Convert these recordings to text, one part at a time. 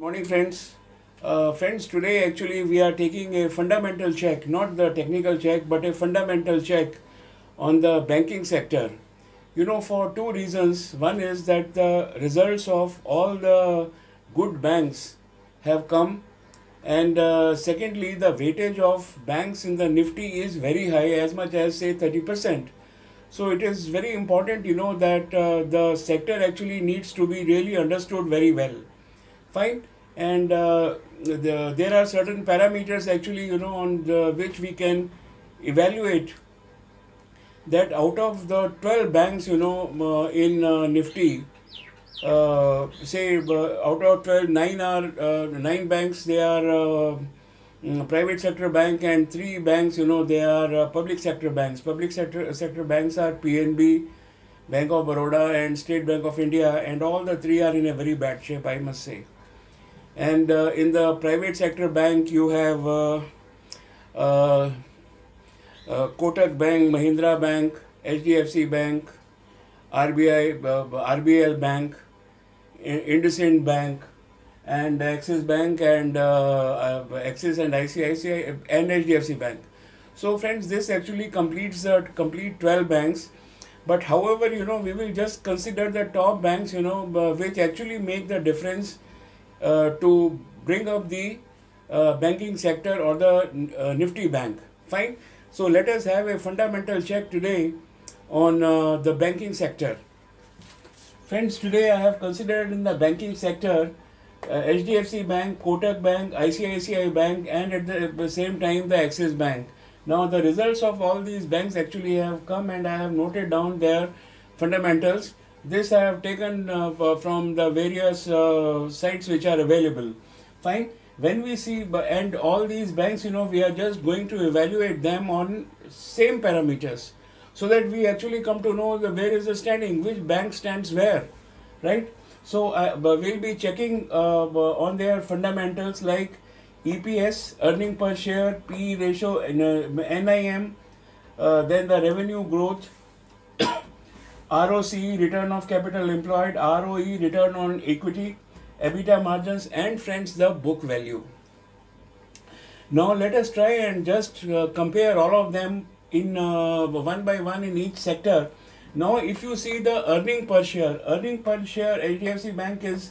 Morning, friends. Uh, friends, today actually we are taking a fundamental check, not the technical check, but a fundamental check on the banking sector. You know, for two reasons. One is that the results of all the good banks have come, and uh, secondly, the weightage of banks in the Nifty is very high, as much as say 30%. So it is very important, you know, that uh, the sector actually needs to be really understood very well fine and uh, the, there are certain parameters actually you know on the, which we can evaluate that out of the 12 banks you know uh, in uh, nifty uh, say uh, out of 12 nine are uh, nine banks they are mm, private sector bank and three banks you know they are public sector banks. Public sector sector banks are pnb bank of baroda and state bank of india and all the three are in a very bad shape i must say and uh, in the private sector bank, you have uh, uh, uh, Kotak Bank, Mahindra Bank, HDFC Bank, RBI, uh, RBL Bank, IndusInd Bank, and Axis Bank, and Axis and ICICI, and HDFC Bank. So, friends, this actually completes the complete 12 banks. But however, you know, we will just consider the top banks, you know, which actually make the difference to bring up the uh, banking sector or the uh, Nifty Bank. Fine. So let us have a fundamental check today on uh, the banking sector. Friends, today I have considered in the banking sector uh, HDFC Bank, Kotak Bank, ICICI Bank, and at the, at the same time the Axis Bank. Now the results of all these banks actually have come, and I have noted down their fundamentals. This I have taken uh, from the various uh, sites which are available. Fine. When we see and all these banks, you know, we are just going to evaluate them on same parameters, so that we actually come to know the where is the standing, which bank stands where, right? So uh, we'll be checking uh, on their fundamentals like EPS, earning per share, PE ratio, uh, NIM, uh, then the revenue growth, ROCE, return of capital employed, ROE, return on equity, EBITDA margins, and friends, the book value. Now let us try and just uh, compare all of them in uh, one by one in each sector. Now, if you see the earning per share, earning per share, HDFC Bank is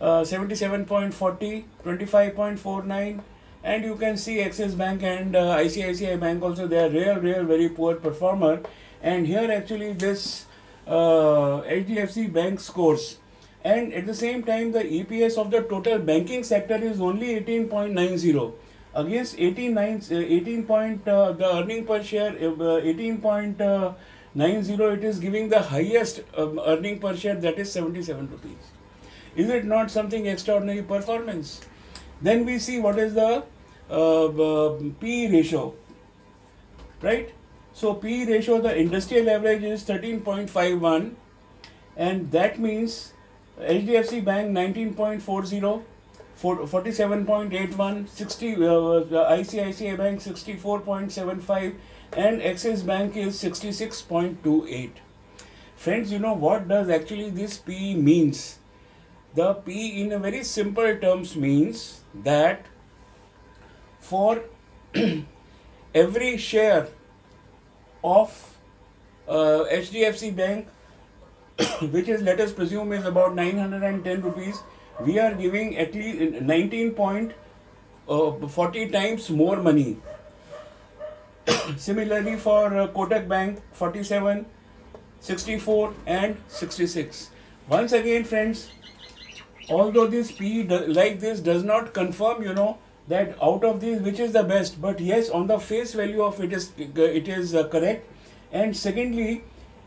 uh, 77.40, 25.49, and you can see Axis Bank and uh, ICICI Bank also. They are real, real, very poor performer. And here actually this uh, HDFC Bank scores. And at the same time, the EPS of the total banking sector is only 18.90 against 89, uh, 18 point, uh, the earning per share, uh, 18.90, it is giving the highest um, earning per share that is 77 rupees. Is it not something extraordinary performance? Then we see what is the uh, uh, PE ratio, right? So PE ratio, the industrial average is 13.51, and that means HDFC Bank 19.40, for- 47.81, 60, uh, ICICI Bank 64.75, and Axis Bank is 66.28. Friends, you know what does actually this PE means? The P in a very simple terms means that for every share of uh, HDFC Bank, which is let us presume is about 910 rupees, we are giving at least 19.40 times more money. Similarly, for uh, Kotak Bank, 47, 64, and 66. Once again, friends, although this P like this does not confirm, you know, that out of these which is the best, but yes, on the face value of it is it is uh, correct. And secondly,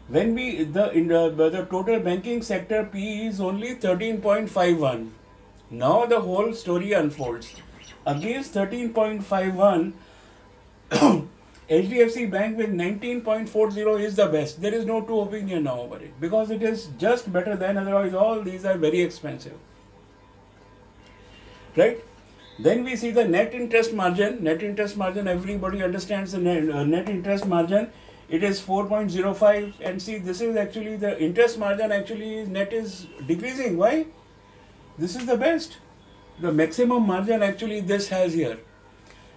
when we the in the, the total banking sector P is only 13.51. Now the whole story unfolds. Against 13.51, HDFC Bank with 19.40 is the best. There is no two opinion now about it because it is just better than otherwise all these are very expensive. Right? Then we see the net interest margin. Net interest margin, everybody understands the net, uh, net interest margin. It is 4.05 and see this is actually the interest margin actually is net is decreasing. Why? This is the best. the maximum margin actually this has here.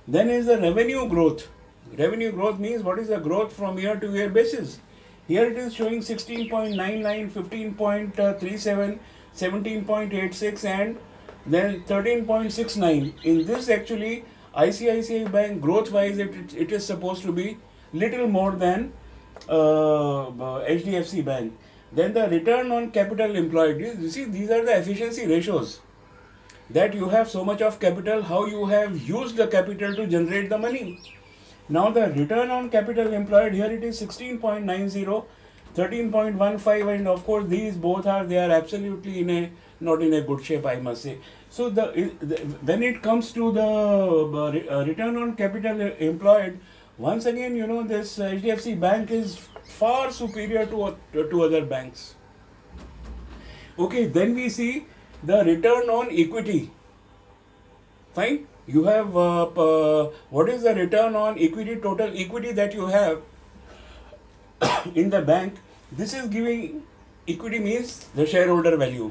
Then is the revenue growth. Revenue growth means what is the growth from year to year basis. Here it is showing 16.99, 15.37, 17.86 and then 13.69. In this actually ICICI Bank growth wise it, it is supposed to be little more than uh, HDFC Bank. Then the return on capital employed. You see these are the efficiency ratios that you have so much of capital, how you have used the capital to generate the money. Now the return on capital employed here it is 16.90, 13.15 and of course these both are they are absolutely in a not in a good shape I must say. So the, the when it comes to the uh, uh return on capital employed once again you know this HDFC bank is far superior to to other banks. Okay then we see the return on equity. Fine you have uh, uh, what is the return on equity total equity that you have in the bank this is giving equity means the shareholder value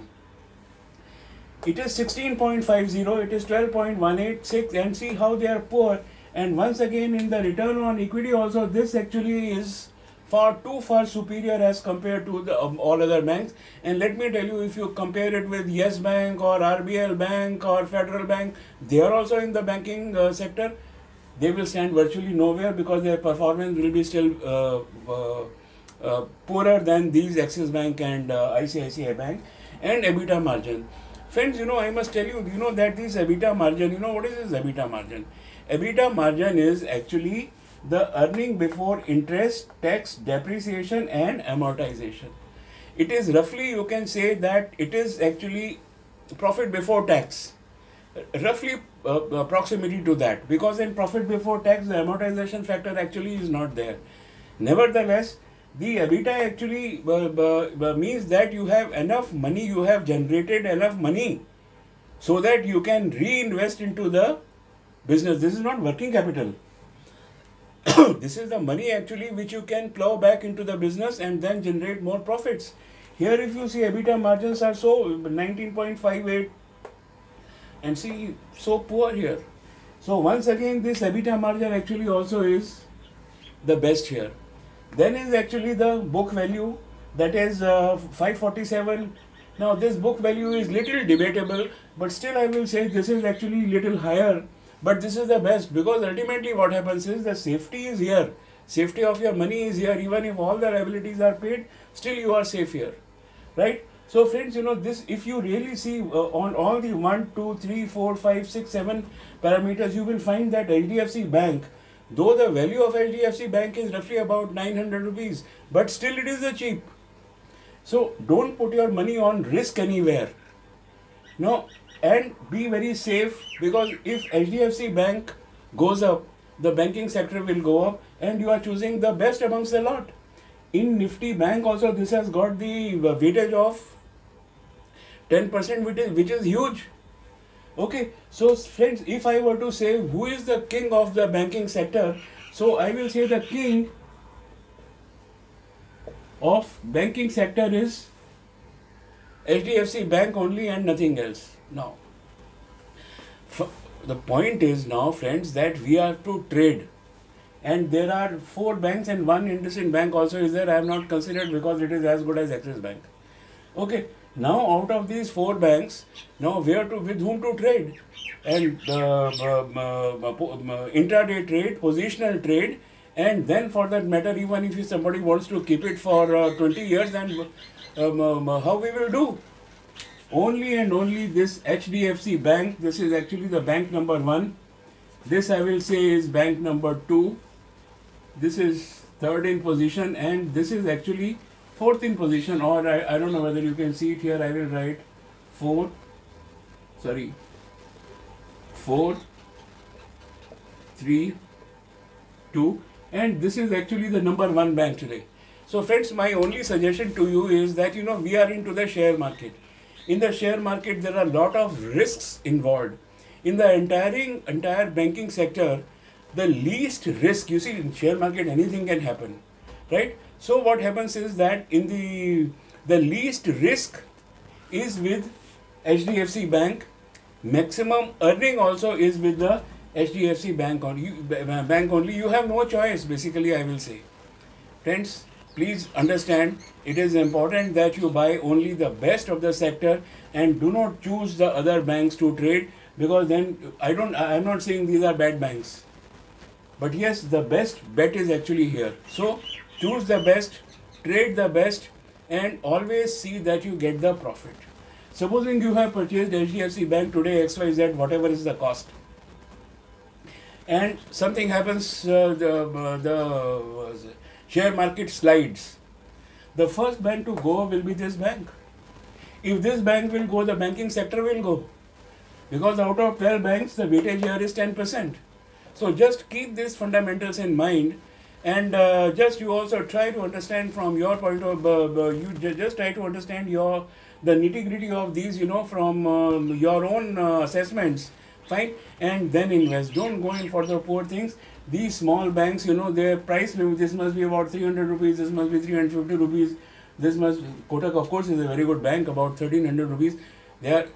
it is 16.50 it is 12.186 and see how they are poor and once again in the return on equity also this actually is far too far superior as compared to the, um, all other banks. And let me tell you, if you compare it with Yes Bank or RBL Bank or Federal Bank, they are also in the banking uh, sector. They will stand virtually nowhere because their performance will be still uh, uh, uh poorer than these Axis Bank and ICICI uh, Bank and EBITDA margin. Friends, you know, I must tell you, you know that this EBITDA margin, you know what is this EBITDA margin? EBITDA margin is actually the earning before interest, tax, depreciation and amortization. It is roughly you can say that it is actually profit before tax. Roughly uh, approximately to that because in profit before tax the amortization factor actually is not there. Nevertheless, the EBITDA actually uh, uh, means that you have enough money, you have generated enough money so that you can reinvest into the business. This is not working capital. this is the money actually which you can plow back into the business and then generate more profits. Here if you see EBITDA margins are so 19.58 and see so poor here. So once again this EBITDA margin actually also is the best here. Then is actually the book value that is uh, 547. Now this book value is little debatable but still I will say this is actually little higher but this is the best because ultimately what happens is the safety is here. Safety of your money is here. Even if all the liabilities are paid, still you are safe here. Right? So friends, you know this if you really see uh, on all the 1, 2, 3, 4, 5, 6, 7 parameters, you will find that HDFC Bank, though the value of HDFC Bank is roughly about 900 rupees, but still it is a cheap. So don't put your money on risk anywhere. No, and be very safe because if HDFC Bank goes up, the banking sector will go up and you are choosing the best amongst the lot. In Nifty Bank also this has got the weightage of 10% which is, which is huge. Okay, so friends, if I were to say who is the king of the banking sector, so I will say the king of banking sector is HDFC Bank only and nothing else. Now, the point is now, friends, that we have to trade. And there are four banks and one IndusInd Bank also is there. I have not considered because it is as good as Axis Bank. Okay, now out of these four banks, now where to with whom to trade? And uh, uh, uh, uh intraday trade, positional trade, and then for that matter, even if somebody wants to keep it for uh, 20 years, then um, um, how we will do? only and only this HDFC bank, this is actually the bank number one. This I will say is bank number two. This is third in position and this is actually fourth in position or I, I don't know whether you can see it here. I will write four, sorry, four, three, two and this is actually the number one bank today. So friends, my only suggestion to you is that you know we are into the share market in the share market there are a lot of risks involved in the entire entire banking sector the least risk you see in share market anything can happen right so what happens is that in the the least risk is with HDFC bank maximum earning also is with the HDFC bank on bank only. You have no choice, basically, I will say. Friends, please understand it is important that you buy only the best of the sector and do not choose the other banks to trade because then I don't I'm not saying these are bad banks. But yes, the best bet is actually here. So choose the best, trade the best, and always see that you get the profit. Supposing you have purchased HDFC Bank today, XYZ, whatever is the cost, and something happens, uh, the, uh, the uh, share market slides, the first bank to go will be this bank. If this bank will go, the banking sector will go. Because out of 12 banks, the weightage here is 10%. So just keep these fundamentals in mind and uh, just you also try to understand from your point of uh, you just try to understand your the nitty gritty of these you know from um, your own uh, assessments. Fine? And then invest. Don't go in for the poor things. These small banks you know their price this must be about 300 rupees this must be 350 rupees. This must kotak of course is a very good bank about 1300 rupees. They are uh,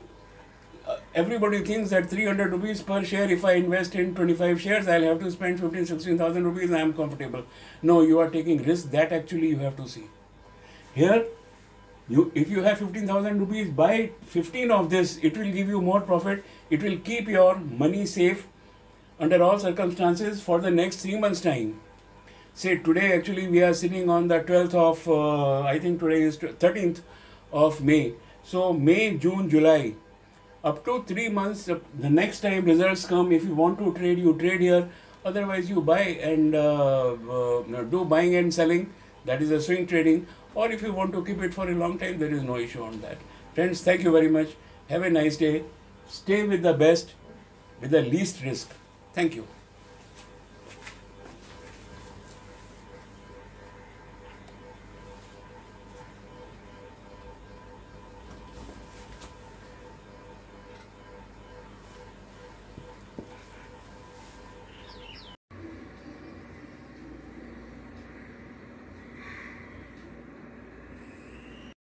everybody thinks that 300 rupees per share if i invest in 25 shares i'll have to spend 15 16000 rupees i am comfortable. No you are taking risk that actually you have to see. Here you if you have 15000 rupees buy 15 of this it will give you more profit it will keep your money safe under all circumstances for the next 3 months time. Say today actually we are sitting on the 12th of uh, i think today is 13th of may. So may june july up to 3 months the next time results come if you want to trade you trade here otherwise you buy and uh, uh, do buying and selling that is a swing trading or if you want to keep it for a long time, there is no issue on that. Friends, thank you very much. Have a nice day. Stay with the best with the least risk. Thank you.